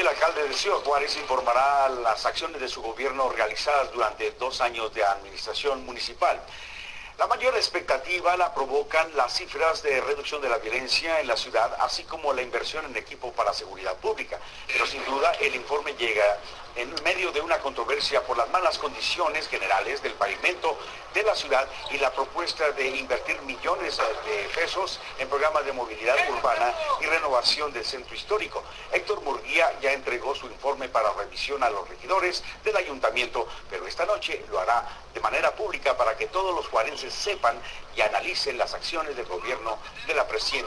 el alcalde de Ciudad Juárez informará las acciones de su gobierno realizadas durante dos años de administración municipal. La mayor expectativa la provocan las cifras de reducción de la violencia en la ciudad, así como la inversión en equipo para seguridad pública. Pero sin duda el informe llega en medio de una controversia por las malas condiciones generales del pavimento de la ciudad y la propuesta de invertir millones de pesos en programas de movilidad urbana y renovación del centro histórico. Héctor Murguía ya entregó su informe para revisión a los regidores del ayuntamiento, pero esta noche lo hará de manera pública para que todos los juarenses sepan y analicen las acciones del gobierno de la administración.